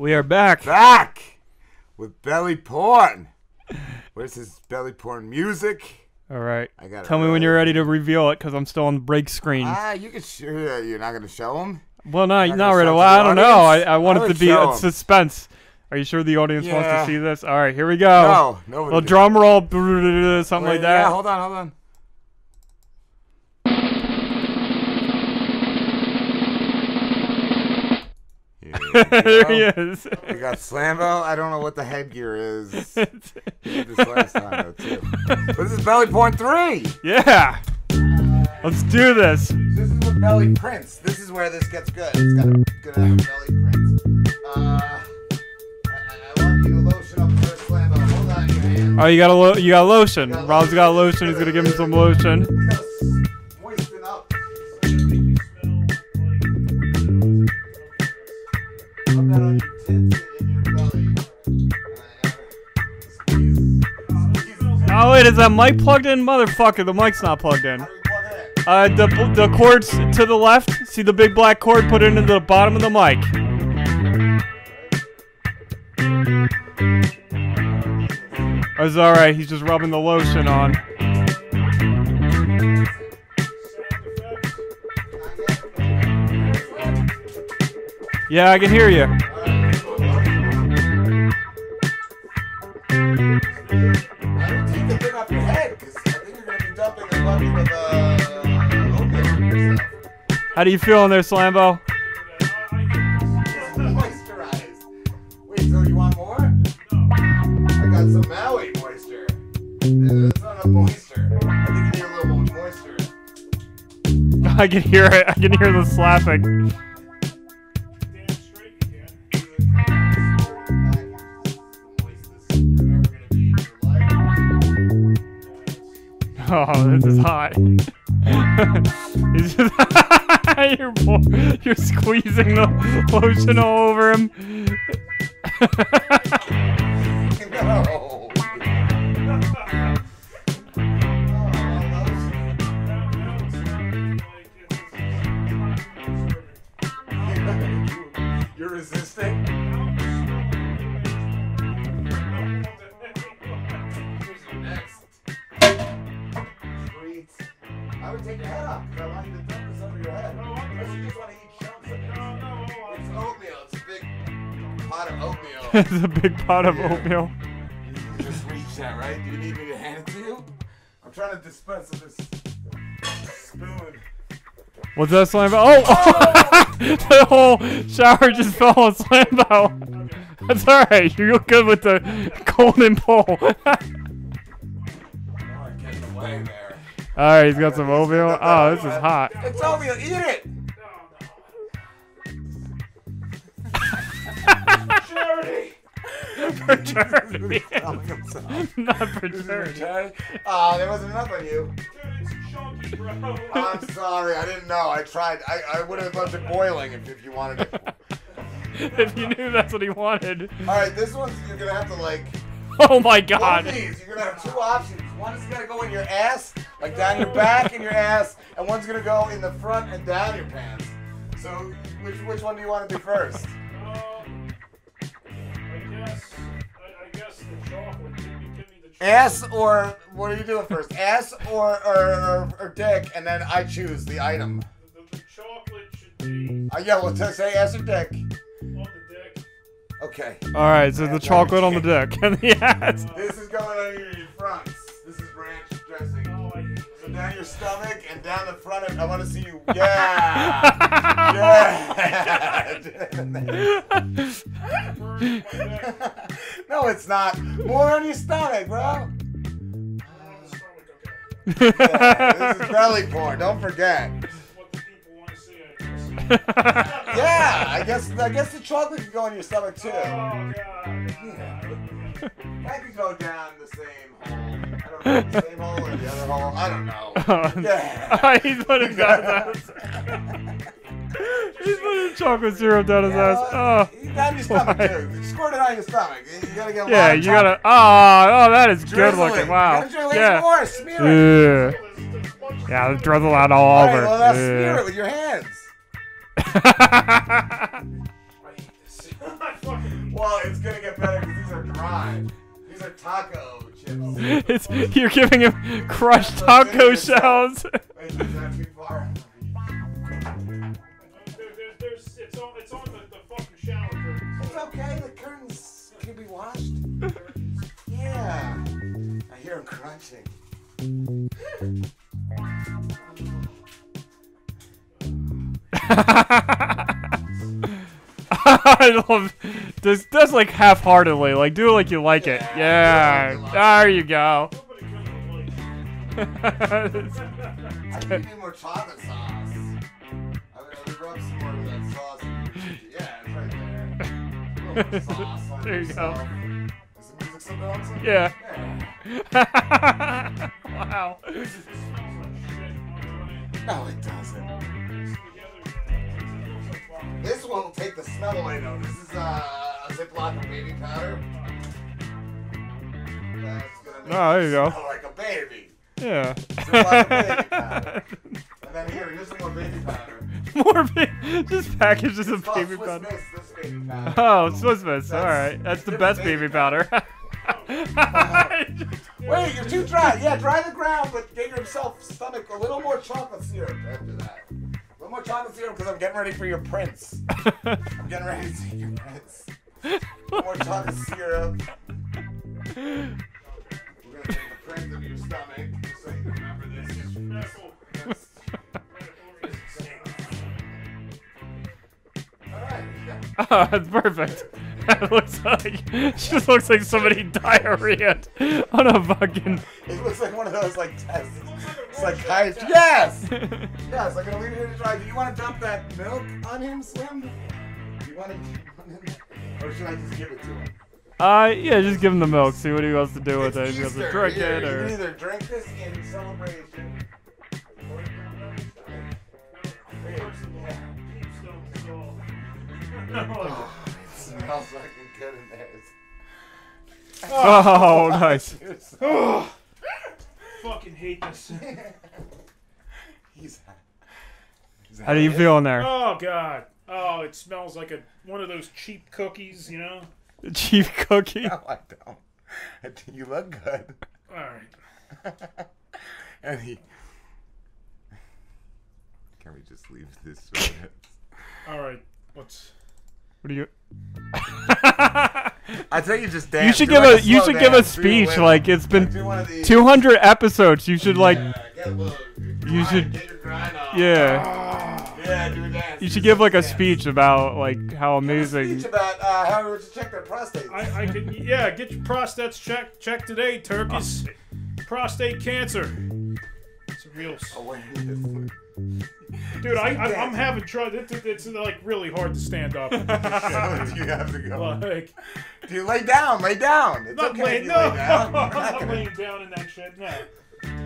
We are back. Back with belly porn. Where's his belly porn music? All right. I got it Tell me when you're ready to reveal it, because I'm still on the break screen. Ah, you can show. You're not gonna show him. well, not not not right away. I don't know. I. I want I it to be a suspense. Are you sure the audience wants to see this? All right, here we go. No, nobody. Did. drum roll, something Wait, like that. Yeah, hold on, hold on. Here we there he is. We got Slambo. I don't know what the headgear is. This last time though too. But this is Belly Three. yeah. Let's do this. This is with belly prints. This is where this gets good. It's got a good belly print. Uh, I, I, I want you to lotion up first, Slambo. Hold on your hand. Oh, you got a lo- you got lotion. Got Rob's got lotion. lotion. He's gonna give him some lotion. Wait, is that mic plugged in? Motherfucker, the mic's not plugged in. Uh, the the cord's to the left. See the big black cord? Put it into the bottom of the mic. Oh, It's all right. He's just rubbing the lotion on. Yeah, I can hear you. How do you feel in there, Slambo? Moisturized. Wait, so you want more? I got some Maui moisture. It's not enough moisture. I think you a little moisture. I can hear it. I can hear the slapping. Oh, this is hot. He's just you're, pour- you're squeezing the lotion all over him. You're resisting? Next. Sweet. I would take your head off it's a big pot of oatmeal. You just reach that, right? Do you need me to hand it to you? I'm trying to dispense of this spoon. What's that Slambo? Oh! the whole shower just fell on Slambo. That's alright. You look good with the golden pole. Oh, I'm getting away there. alright, he's got some oatmeal. Oh, this is hot. It's oatmeal. Eat it. Charity. Fraternity. Telling himself. Not This is fraternity. Charity. Ah, there wasn't enough on you. Chunky, bro. I'm sorry. I didn't know. I tried. I, I would have left it boiling if, if you wanted it. if you knew that's what he wanted. All right, this one's you're gonna have to like. Oh my God. One god. of these, you're gonna have two options. One is gonna go in your ass, like down your back and your ass, and one's gonna go in the front and down your pants. So, which which one do you want to do first? Ass or what are you doing first? Ass or or, or, or dick, and then I choose the item. The, the chocolate should be Uh, yeah, well, say ass or dick. on the dick. Okay. Alright, so the chocolate on the dick and the ass. This is going on your fronts. This is ranch dressing. So down your stomach and down the front of. I want to see you. Yeah. No, it's not. More on your stomach, bro. on the stomach, okay. Yeah, this is belly porn. Don't forget. This is what the people want to see, I guess. Yeah, I guess I guess the chocolate could go in your stomach too. Oh, God. Yeah. That could go down the same hole. I don't know, the same hole or the other hole. I don't know. Oh, yeah. he's putting down his ass. He's putting chocolate syrup down his ass. Oh. You down your stomach Why? too. Squirt it on your stomach. You gotta get a lot Yeah, of you chocolate. gotta. Oh, oh, that is good Drizzle looking. it. Wow. You gotta Yeah. more. Smear it. Yeah. Yeah, drizzle that all All right, over. well, now smear Yeah. it with your hands. I hate this. I fucking Well, it's gonna get better because these are dry. These are taco chips. It's, you're giving him crushed taco shells. on, it's on the, the fucking shower curtains. It's okay. The curtains can be washed. Yeah. I hear them crunching. I love this. Does like half-heartedly, like do it like you like it. Yeah. Yeah, there you go. Nobody comes to. I need more chocolate sauce. There. A little sauce on There you go. yourself. Is the music still going? son? Yeah. Yeah. wow. It smells like shit on the No, it doesn't. Mixed together, it looks like fucking- This one will take the smell away though. This is uh, a Ziploc of baby powder. That's gonna make Oh, there you go. smell like a baby. Yeah. Ziploc of baby powder. And then here, here's some more baby powder. More ba- just packages of It's baby Swiss powder. Miss, this baby powder. Oh, Swiss Miss. That's- All right, that's the best baby baby powder. Wait, you're too dry. Yeah, dry the ground, but get yourself stomach a little more chocolate syrup after that. A little more chocolate syrup because I'm getting ready for your prince. I'm getting ready to see your prince. A more chocolate syrup. We're gonna take the print of your stomach so you remember this. oh, that's perfect. It looks like just looks like somebody diarrhea on a fucking. It looks like one of those like tests. Psychiatry. Yes! Yes, I'm gonna leave it here to dry. Do you want to dump that milk on him, Slim? Do you want to, or should I just give it to him? Uh, yeah, just give him the milk. See what he wants to do with It's it. He wants to drink it You can or. either drink this in celebration. Oh, it smells fucking good in there. Oh, nice. It's- Fucking hate this. He's. he's How do you feel in there? Oh god. Oh, it smells like a one of those cheap cookies, you know. Chief cookie. No, I don't. You look good. All right. and he. Can we just leave this? All right. Let's. What do you? I tell you, just dance. You should do give like a you should give a speech like it's been do one of these. 200 episodes. You should like Yeah, get a You should- get your grind on. yeah. Yeah, do a dance. You should give like a dance. speech about like how Give a amazing. Speech about uh, how to check their prostate. I, I can. Yeah, get your prostates checked. Check today, turkeys. Prostate cancer. It's a real. s- Awareness. Dude, I, I I'm having trouble. It's, it's like really hard to stand up. and So shit, do you have to go? dude. Like, Do you lay down? Lay down. It's not okay laying. if you No, lay down. I'm not not laying down in that shit. No.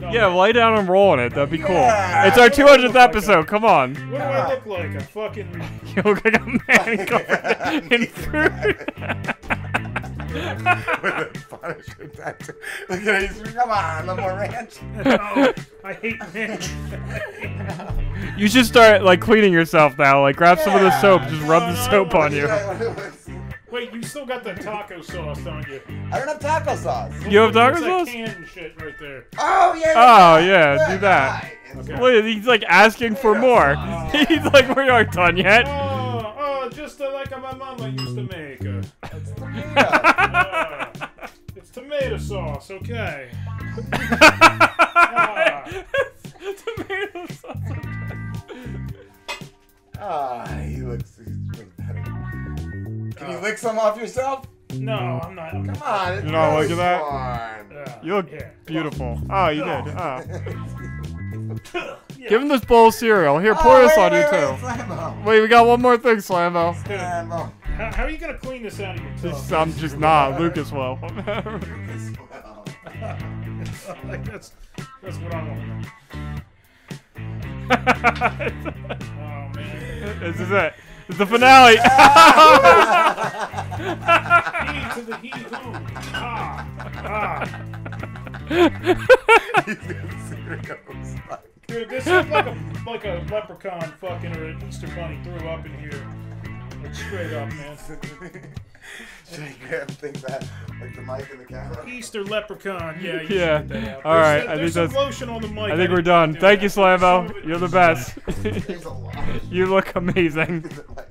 No. Yeah, lay down and roll in it. That'd be cool. It's our What do I look 200th like episode. Come on. What do I look like? A fucking. You look like a man covered in fruit. Look at it. Come on, a little more ranch. Oh, I hate ranch. you should start like cleaning yourself now. Like grab some of the soap, just rub No, the no, soap no, on you. Wait, you still got the taco sauce, don't you? I don't have taco sauce. You have taco What's that sauce? canned shit right there? Oh yeah. Oh, yeah. yeah, do that. Okay. Wait, he's like asking for more. He's like, we aren't done yet. Oh, oh, just uh, like my mama used to make. Uh, It's tomato. it's tomato sauce, okay. Ah. Tomato sauce. Ah, he looks. He feels better. Can you lick some off yourself? No, I'm not. I'm Come on. It's You not really liking that? fun. Uh, You look yeah. beautiful. Oh, you did. Oh. Yeah. Give him this bowl of cereal. Here, pour Oh, this wait, on you wait, too. wait, Wait, we got one more thing, Slambo. Slammo. How, how are you gonna clean this out of your Just- I'm just not. Lucas will. Well, that's that's what I want. Oh man. this is it. It's the finale. He to the he who. Ah. Ah. He's got cereals. Dude, this looks like a like a leprechaun fucking or an Easter bunny threw up in here. Straight up, man. Shake Graham thinks that like the mic and the camera. Easter leprechaun. Yeah. You Yeah. should get that out. All There's- right, I There's think some that's- lotion on the mic. I think we're didn't done. do Thank that. you, Some of Slambo. it You're the was best. Thanks a lot. you look amazing. Like,